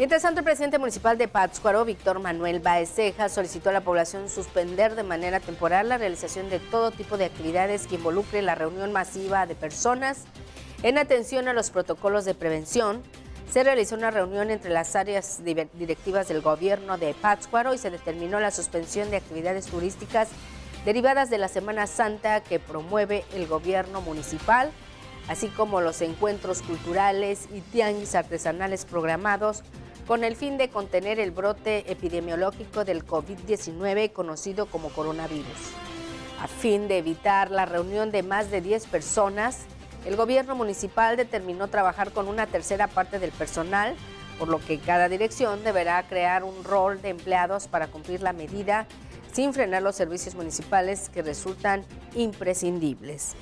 Mientras tanto, el presidente municipal de Pátzcuaro, Víctor Manuel Baeceja, solicitó a la población suspender de manera temporal la realización de todo tipo de actividades que involucre la reunión masiva de personas. En atención a los protocolos de prevención, se realizó una reunión entre las áreas directivas del gobierno de Pátzcuaro y se determinó la suspensión de actividades turísticas derivadas de la Semana Santa que promueve el gobierno municipal, así como los encuentros culturales y tianguis artesanales programados con el fin de contener el brote epidemiológico del COVID-19 conocido como coronavirus. A fin de evitar la reunión de más de 10 personas, el gobierno municipal determinó trabajar con una tercera parte del personal, por lo que cada dirección deberá crear un rol de empleados para cumplir la medida sin frenar los servicios municipales que resultan imprescindibles.